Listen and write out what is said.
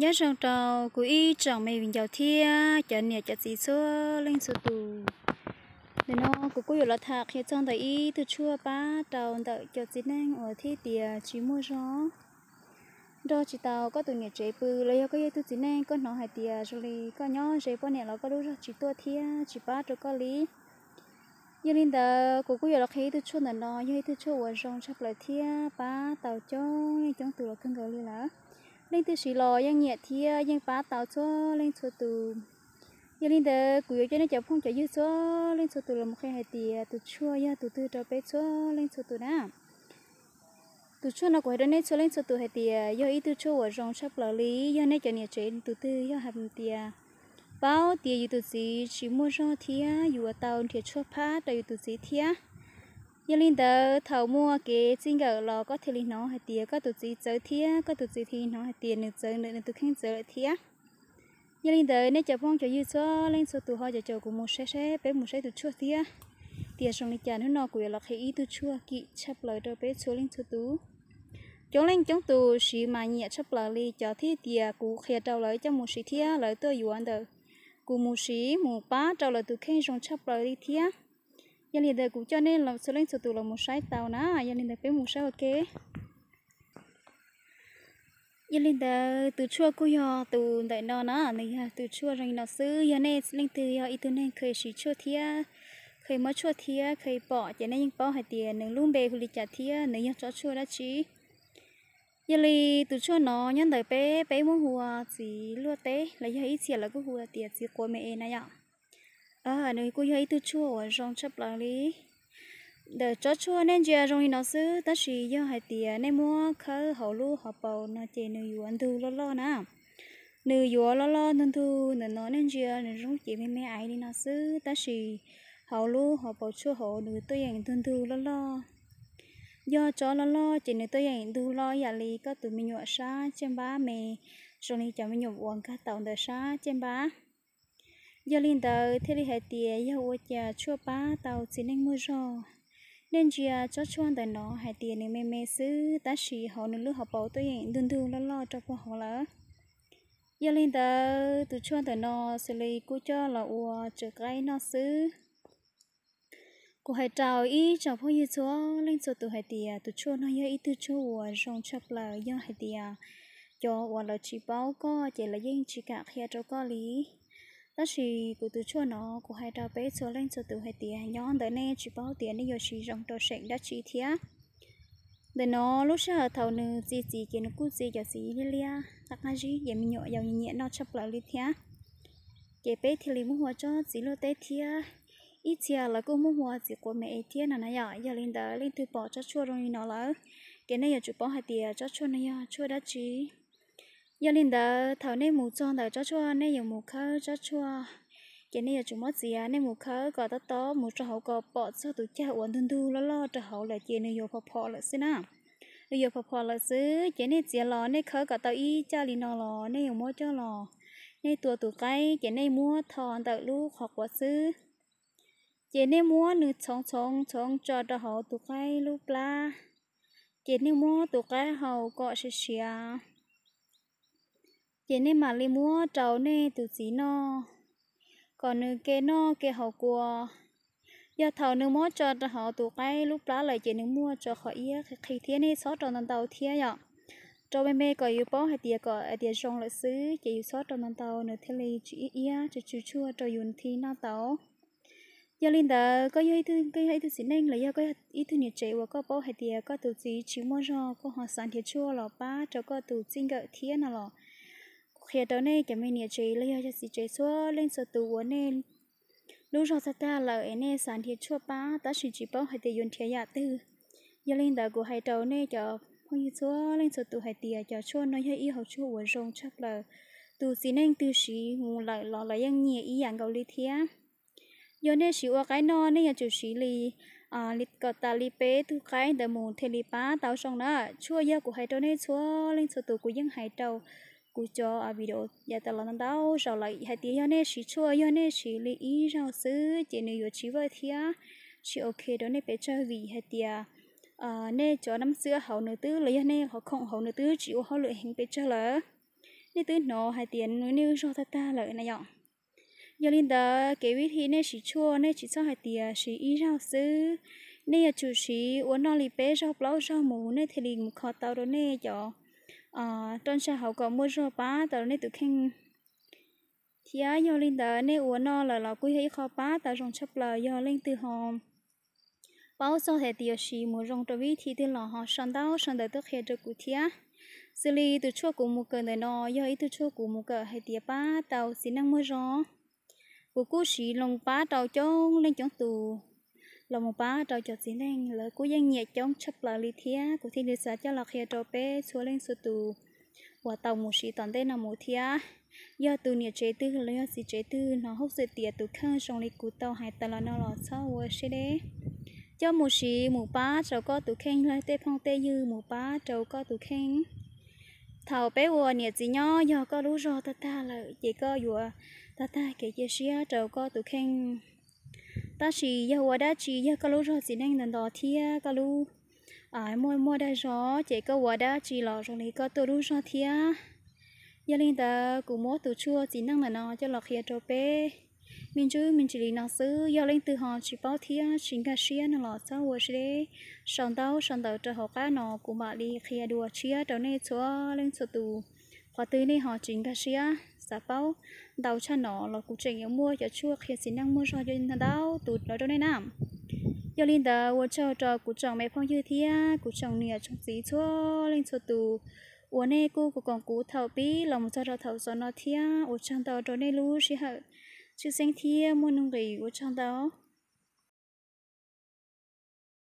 nhớ rằng trò của y chẳng mày bình giàu thia chợ nè chợ gì xưa lên số tù nên nó của cô là thạc khi trong đời y từ chua ba tàu đợi cho gì nên ở thi tiề chỉ mua gió đó chỉ tàu có tụi nhẹ chế bự lấy có gì tụi gì nên có nó hai tiề rồi có nhỏ chế bao nè nó có đủ chỉ tua thia chỉ ba cho có lý giờ nên đó của cô là khi từ chua là nó giờ từ chua ở trong sắp lại thia ba tàu cho trong tụi là không gỡ đi là lên từ xí lò yang nhẹ thì yang phá tàu cho lên cho từ giờ lên từ cùi cho nên chậm phong cho dư cho lên cho từ là một cái hai tiền từ chua ya từ từ cho bé cho lên cho từ nè từ chua nó có đến nên cho lên cho từ hai tiền do ít từ chua ở trong sắp lò lý, do nên cho nhẹ trên từ từ do hầm tiền bao tiền từ gì chỉ mua cho thì dù ở tàu thì chua phá từ từ gì thì giờ linh tớ thầu mua cái chính gà lò có thể linh nó hay tiền có tụt gì chơi thía có tụt gì thì nó hay tiền được chơi nữa tụt khen chơi lại thía giờ linh tớ nên chờ phong cho dư cho lên số tụi chờ của một xe xe bé một xe tụt chua thía tiền trong lịch chán nó của là khi ý tụt chua kỵ chấp lời đâu bé số lên số tụ chống lên chống tụ sĩ mà nhẹ chấp lời li cho thi tiền của khi trâu lời cho một xí thía lời tôi yêu anh tớ. Của một xí một ba trâu lời tụt khen xong chấp lời đi thía giờ liền cũng cho nên là số lên số tụ là một sai tàu ná. Giờ liền phải một sai ok. Giờ liền từ chua cô yo từ đại nó ná, này từ chua rồi nó xứ. Giờ này lên từ yo ít từ này khởi sĩ chua thia khởi mới chua thia khởi bỏ giờ này những bỏ hai tiền nên luôn bề huli chả thia nên yo cho chua đã chí. Giờ li từ chua nó, nhân đời bé bé muốn hùa, chỉ lúa té, lấy giờ ít tiền là cứ hùa tiền chỉ của mẹ này ạ à nơi cô ấy tôi chưa ở trong chấp lòng đi để cho chua nên giờ trong nó xứ ta chỉ do hai tiền nên mua khơi hậu lu họ bầu nó chỉ nơi yuan thu lo lo nè nơi yuan lo lo nên thu nên nó nên giờ nên trong chỉ mấy mấy ai đi nó xứ ta chỉ hậu lu họ bầu chua hậu nơi tôi dành thân thu lo lo do cho lo lo chỉ nơi tôi dành thu lo giả lý có tụi mình nhọ xa trên ba mẹ rồi đi chào mình nhọ uống cá tàu đời xa trên ba giờ linh tờ, thế thì hệ tiền yêu ô cha chua ba tàu chỉ nên mua gió nên chia cho chuan tờ nó hệ tiền nên mê mê xứ ta chỉ họ nên lúc họ bảo tôi hiện đun đun lo lo cho cô họ lỡ. Giờ linh tờ, từ chuan tờ nó, xử lý cô cho là ua trở cái nó xứ. Cô hãy chào ý chào phong như chúa lên số từ hệ tiền từ chuan nó yêu ý từ chuan ua trong chấp là do hệ tiền cho ua là chỉ bảo có, chỉ là dân chỉ cả khi cho có lý đó chỉ cụ từ chua nó cụ hai đào bé số lên số từ hai tiền nhon tới nay chỉ bao tiền này giờ chỉ rong đồ sẹn đã chỉ thía. Để nó lúc sau thầu nữ gì gì kia nó cút gì giờ gì đi lia. Tắc ngay gì giờ mình nhọ giàu nhẹ nó chấp lại đi thía. Cái bé thì lấy mua hoa cho gì lo tới thía. Ít chia là cô mua hoa gì của mẹ thía nào này giờ giờ lên đó lên từ bỏ cho chua rồi nó là cái này giờ chụp bao hai tiền cho chua này giờ chua đã chỉ giờ linh đó thầu nên mù tròn đó cho chua nên dùng mù khơ cho chua cái này chúng mất gì à nên mù khơ có tất to mù cho hậu có bỏ cho tụi cha uống thân thu lo lo cho hậu là chị này dùng phò phò là xin à dùng phò phò là xứ cái này chỉ lo nên khơ có tao y cha li nó lo nên dùng mua cho lo nên tua tụi cái cái này mua thòn tao lúc học quá xứ cái này mua nữ chong chong chong cho cho hậu tụi cái lúc la cái này mua tụi cái hậu có xì xì chị nên mà li mua trâu nè từ xí nó còn nữ cái nó cái hậu cua giờ thầu nữ mua cho họ tụ cái lúc lá lại chị nữ mua cho họ ý khi thế này xót trong tàu tàu thế nhở. Cho bên bên có yêu bó hay tiệt có tiệt trong lại xứ chị yêu sót trong tàu nữa. Thế này chị ý cho chú chua, cho yun thi na tàu. Giờ linh đã có yêu thứ cái yêu thứ gì nên là giờ có ý thứ nhiệt chế và có bó hay tiệt có tụ gì chỉ mua cho có họ sản thiệt chua lò ba cho có tụ sinh gợi thế nào lò khi đó này cái mình nhớ chế lấy cho xí chế xua, lên số tụ nên lúc sau sát ta là ở này sản thiệt chua ba ta chỉ chỉ bảo hai tiền yun thiệt giả dạ tư. Giờ lên đó của hai đầu này cho phong như xua, lên số tù hai tiền cho chua nó hơi y học chua ở rong chắc là tù xí nên tư xí ngủ lại lò lại yang nhẹ ý dạng gầu lý thiệt giờ này xí qua cái nó này chủ xí lì à lịch cọ ta lì bé tu cái, đờ mù thề lì bá tao xong đó. Chua giờ của hai đầu này chua lên số tù của những hai đầu cú cho à video giờ ta lần đầu sau lại hai tiếng giờ này chỉ chua giờ này chỉ lấy ý rồi xứ chỉ nếu chỉ vợ thia chỉ ok đó này bé chơi vì hai tiếng à nè cho năm xưa hậu nữ tứ lấy nè họ không hậu nữ tứ chịu họ lựa hình bé cho lỡ nên từ nó hai tiếng núi nêu cho ta ta lợi này nhở giờ linh đó cái vị thì này chỉ chua này chỉ cho hai tiếng chỉ ý rau sư này chủ sĩ uống nó lì bé rau bao rau mù này thì liền khó tao đó này cho à trong xã hội có mua rô bá, tớ nên tự khen thì á, do linh tớ nên uống no là lò quý hãy khó bá, tớ trong chấp lờ do linh từ hòm bao giờ thì tiêu sĩ mua rong cho vị thì từ lò họ sẵn đau sẵn đời tức hệ cho cụ thia xử lý từ chỗ của một cái này nó do ý từ chỗ của một cái hay tiệp ba tàu xin năng mua gió của cụ sĩ lòng ba tàu chống lên chống tù lòng một ba tàu cho xin lên lời cú dân nhẹ chống chấp là lý thia của thiên địa xã cho lạc hệ trâu bé xuống lên số tù. Và tàu một sĩ toàn tên là một thia do tù nhiệt chế tư lấy do sĩ chế tư, nó hốc sự tiệt tù khăn trong lịch cú tàu hai tàu là nó lọt sau và sẽ đấy cho một sĩ, một ba trâu có tù khen lại tê phong tê như một ba trâu có tù khen thầu bé vừa nhiệt gì nhó giờ có lú rò ta ta, là chỉ có vừa ta ta kể chia sẻ trâu có tụ khen ta chỉ giờ qua đã chỉ giờ cái lú rồi chỉ nên lần đó thia cái lú à mua mua đã rõ chỉ có qua đã chỉ lọ rồi này có tôi lú rồi thia giờ lên ta cũng mua từ chua chỉ năng là nó cho lọ khía cho bé mình chú mình chỉ lấy nó xứ. Giờ lên từ họ chỉ bảo thia chính cả xia nó lọ sao vừa sẽ sòng tao sòng tao cho họ cá nó cũng bảo đi khía đùa chia trở nên chúa lên số tù. Họ từ này họ chính cả xia sa phao đầu cho nó là cũng chỉ mua cho chua khi xin năng mua cho nên đâu tụt nó đâu nên nam, giờ linh đó uống cho cho cũng chồng mẹ phong như thế cũng chồng nè trong gì chua lên chua tù. Uống nè cô cũng còn cú thầu bi lòng cho nó thầu cho nó thế uống trong đó rồi nè lú chứ hả chứ sinh thế mua nông gì uống trong đó